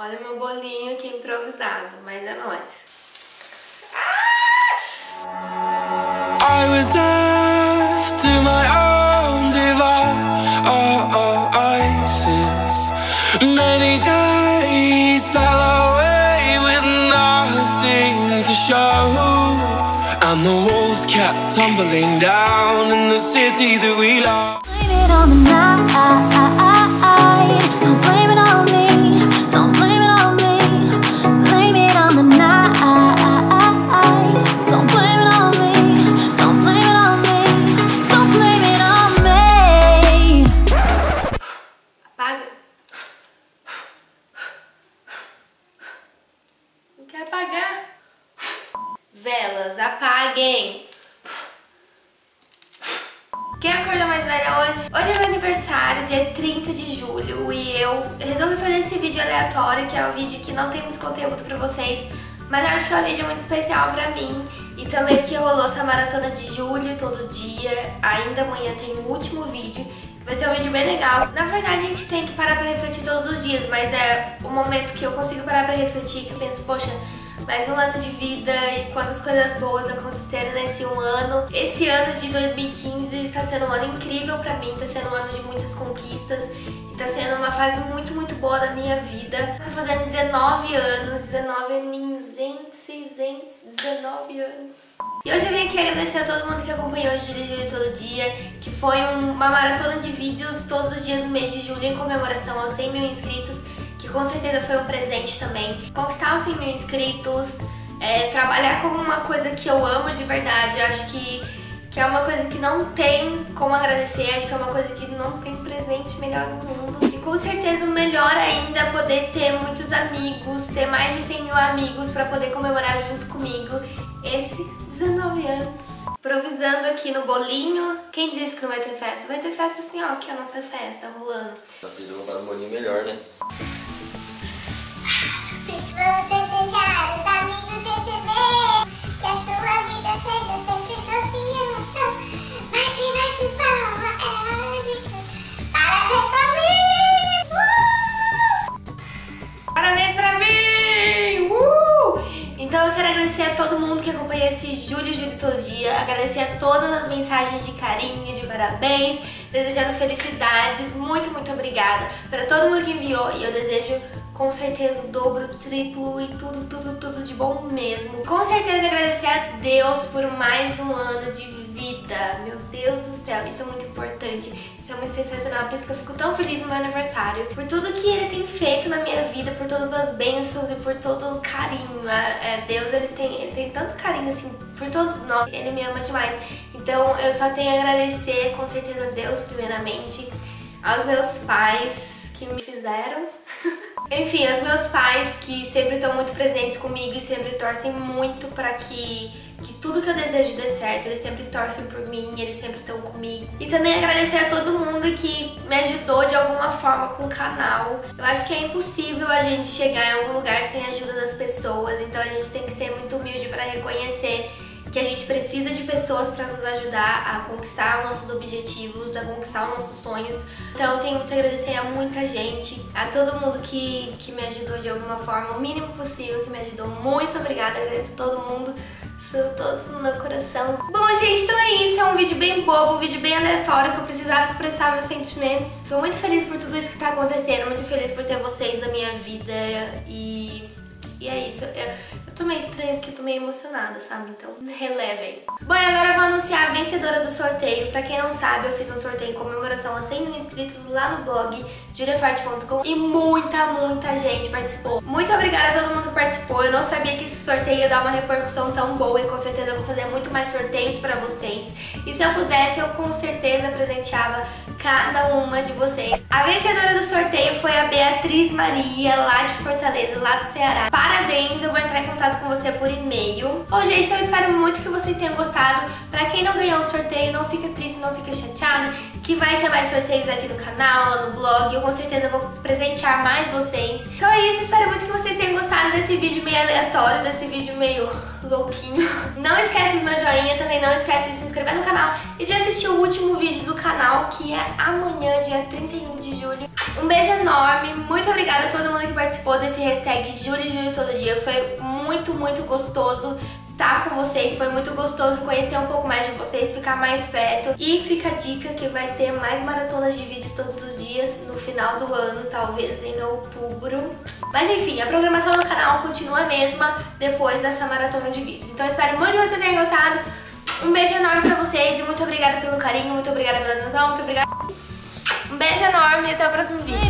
Olha meu bolinho aqui improvisado, mas é nóis. Ah! I was left to my own devices. Many days fell away with nothing to show. And the walls kept tumbling down in the city that we love. Blame it on the night. Don't blame apaguem. Quem acordou mais velha hoje? Hoje é meu aniversário, dia 30 de julho, e eu resolvi fazer esse vídeo aleatório, que é um vídeo que não tem muito conteúdo pra vocês, mas eu acho que é um vídeo muito especial pra mim, e também porque rolou essa maratona de julho todo dia, ainda amanhã tem o último vídeo, que vai ser um vídeo bem legal. Na verdade, a gente tem que parar pra refletir todos os dias, mas é o momento que eu consigo parar pra refletir, que eu penso, poxa, mais um ano de vida e quantas coisas boas aconteceram nesse um ano. Esse ano de 2015 está sendo um ano incrível pra mim, está sendo um ano de muitas conquistas está sendo uma fase muito, muito boa da minha vida. Tô fazendo 19 anos, 19 aninhos, gente, gente, 19 anos. E hoje eu vim aqui agradecer a todo mundo que acompanhou o Júlio Júlio Todo Dia, que foi um- uma maratona de vídeos todos os dias do mês de julho em comemoração aos 100 mil inscritos que com certeza foi um presente também. Conquistar os 100 mil inscritos, é, trabalhar com alguma coisa que eu amo de verdade, eu acho que, que é uma coisa que não tem como agradecer, acho que é uma coisa que não tem presente melhor do mundo. E com certeza o melhor ainda é poder ter muitos amigos, ter mais de 100 mil amigos pra poder comemorar junto comigo esse 19 anos. Improvisando aqui no bolinho. Quem disse que não vai ter festa? Vai ter festa assim, ó, que é a nossa festa rolando. A vida não vai um bolinho melhor, né? Agradecer a todo mundo que acompanha esse Júlio Júlio todo agradecer a todas as mensagens de carinho, de parabéns, desejando felicidades, muito, muito obrigada para todo mundo que enviou e eu desejo com certeza o dobro, triplo e tudo, tudo, tudo de bom mesmo. Com certeza agradecer a Deus por mais um ano de vida. Meu Deus do céu, isso é muito importante, isso é muito sensacional, por isso que eu fico tão feliz no meu aniversário, por tudo que ele tem feito na minha vida, por todas as bênçãos e por todo o carinho. É, Deus, ele tem, ele tem tanto carinho assim por todos nós, ele me ama demais. Então eu só tenho a agradecer com certeza a Deus primeiramente, aos meus pais que me fizeram. Enfim, aos meus pais que sempre estão muito presentes comigo e sempre torcem muito para que, que tudo que eu desejo dê certo. Eles sempre torcem por mim, eles sempre estão comigo. E também agradecer a todo mundo que me ajudou de alguma forma com o canal. Eu acho que é impossível a gente chegar em algum lugar sem a ajuda das pessoas, então a gente tem que ser muito humilde para reconhecer que a gente precisa de pessoas para nos ajudar a conquistar nossos objetivos, a conquistar os nossos sonhos. Então eu tenho muito a agradecer a muita gente, a todo mundo que, que me ajudou de alguma forma, o mínimo possível que me ajudou. Muito obrigada, agradeço a todo mundo. São todos no meu coração. Bom, gente, então é isso. É um vídeo bem bobo, um vídeo bem aleatório que eu precisava expressar meus sentimentos. Tô muito feliz por tudo isso que tá acontecendo, muito feliz por ter vocês na minha vida e e é isso. Eu tô meio estranha porque tô meio emocionada, sabe? Então, relevem. Bom, e agora eu vou anunciar a vencedora do sorteio. Pra quem não sabe, eu fiz um sorteio em comemoração a 100 mil inscritos lá no blog juliafarte.com e muita, muita gente participou. Muito obrigada a todo mundo que participou. Eu não sabia que esse sorteio ia dar uma repercussão tão boa e com certeza eu vou fazer muito mais sorteios pra vocês. E se eu pudesse, eu com certeza presenteava cada uma de vocês. A vencedora do sorteio foi a Beatriz Maria, lá de Fortaleza, lá do Ceará. Parabéns, eu vou entrar em contato com você por e-mail. Bom, gente, então eu espero muito que vocês tenham gostado. Pra quem não ganhou o sorteio, não fica triste, não fica chateado, que vai ter mais sorteios aqui no canal, lá no blog. Eu com certeza vou presentear mais vocês. Então é isso, espero muito que vocês tenham gostado desse vídeo meio aleatório, desse vídeo meio louquinho. Não esquece do meu joinha, também não esquece de se inscrever no canal e de assistir o último vídeo do canal, que é amanhã, dia 31 de julho. Um beijo enorme, muito obrigada a todo mundo que participou desse hashtag Júlio Todo Dia. Foi muito, muito gostoso estar com vocês, foi muito gostoso conhecer um pouco mais de vocês, ficar mais perto. E fica a dica que vai ter mais maratonas de vídeos todos os dias no final do ano, talvez em outubro. Mas enfim, a programação do canal continua a mesma depois dessa maratona de vídeos. Então espero muito que vocês tenham gostado. Um beijo enorme pra vocês e muito obrigada pelo carinho, muito obrigada pela atenção, muito obrigada. Um beijo enorme e até o próximo vídeo.